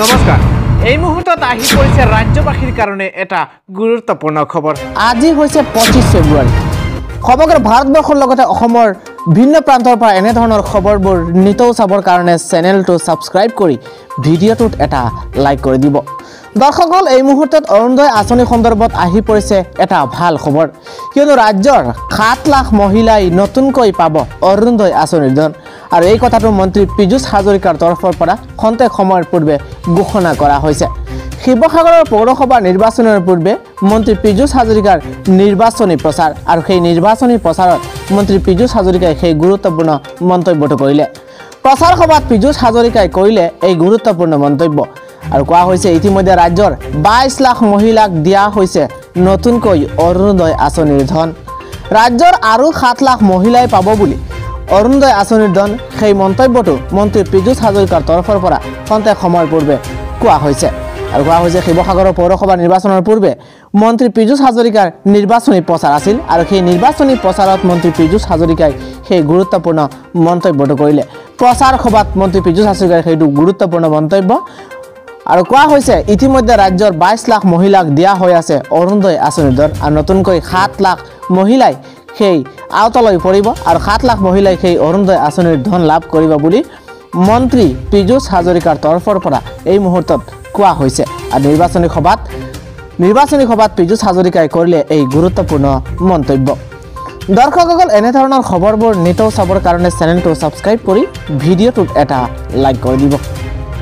নমস্কাৰ। এই মুহূৰ্তত আহি পৰিছে ৰাজ্যবাসীৰ কাৰণে এটা গুৰুত্বপূৰ্ণ খবৰ। আজি হৈছে পঁচিছ ফেব্ৰুৱাৰী। সমগ্ৰ ভাৰতবৰ্ষৰ লগতে অসমৰ ভিন্ন প্ৰান্তৰ পৰা এনেধৰণৰ খবৰবোৰ নিতৌ চাবৰ কাৰণে চেনেলটো ছাবস্ক্ৰাইব কৰি ভিডিঅ'টোত এটা লাইক কৰি দিব। দৰ্শকসকল এই মুহূৰ্তত অৰুণোদয় আঁচনি সন্দৰ্ভত আহি পৰিছে এটা ভাল খবৰ। কিয়নো ৰাজ্যৰ সাত লাখ মহিলাই নতুনকৈ পাব অৰুণোদয় আঁচনিৰ ধন। আৰু এই কথাটো মন্ত্ৰী পীযুষ হাজৰিকাৰ তৰফৰ পৰা খন্তেক সময়ৰ পূৰ্বে ঘোষণা কৰা হৈছে। শিৱসাগৰৰ পৌৰসভা নিৰ্বাচনৰ পূৰ্বে মন্ত্ৰী পীযুষ হাজৰিকাৰ নিৰ্বাচনী প্ৰচাৰ আৰু সেই নিৰ্বাচনী প্ৰচাৰত মন্ত্ৰী পীযুষ হাজৰিকাই সেই গুৰুত্বপূৰ্ণ মন্তব্যটো কৰিলে। প্ৰচাৰ সভাত পীযুষ হাজৰিকাই কৰিলে এই গুৰুত্বপূৰ্ণ মন্তব্য। আৰু কোৱা হৈছে ইতিমধ্যে ৰাজ্যৰ বাইছ লাখ মহিলাক দিয়া হৈছে নতুনকৈ অৰুণোদয় আঁচনিৰ ধন। ৰাজ্যৰ আৰু সাত লাখ মহিলাই পাব বুলি অৰুণোদয় আঁচনিৰ ধন সেই মন্তব্যটো মন্ত্ৰী পীযুষ হাজৰিকাৰ তৰফৰ পৰা খন্তেক সময়ৰ পূৰ্বে কোৱা হৈছে। আৰু কোৱা হৈছে শিৱসাগৰৰ পৌৰসভা নিৰ্বাচনৰ পূৰ্বে মন্ত্ৰী পীযুষ হাজৰিকাৰ নিৰ্বাচনী প্ৰচাৰ আছিল আৰু সেই নিৰ্বাচনী প্ৰচাৰত মন্ত্ৰী পীযুষ হাজৰিকাই সেই গুৰুত্বপূৰ্ণ মন্তব্যটো কৰিলে। প্ৰচাৰ সভাত মন্ত্ৰী পীযুষ হাজৰিকাৰ সেইটো গুৰুত্বপূৰ্ণ মন্তব্য। আৰু কোৱা হৈছে ইতিমধ্যে ৰাজ্যৰ বাইছ লাখ মহিলাক দিয়া হৈ আছে অৰুণোদয় আঁচনিৰ ধন আৰু নতুনকৈ সাত লাখ মহিলাই সেই আওতালৈ পৰিব আৰু সাত লাখ মহিলাই সেই অৰুণোদয় আঁচনিৰ ধন লাভ কৰিব বুলি মন্ত্ৰী পীযুষ হাজৰিকাৰ তৰফৰ পৰা এই মুহূৰ্তত কোৱা হৈছে। আৰু নিৰ্বাচনী সভাত নিৰ্বাচনী সভাত পীযুষ হাজৰিকাই কৰিলে এই গুৰুত্বপূৰ্ণ মন্তব্য। দৰ্শকসকল এনেধৰণৰ খবৰবোৰ নিতৌ চাবৰ কাৰণে চেনেলটো ছাবস্ক্ৰাইব কৰি ভিডিঅ'টোত এটা লাইক কৰি দিব।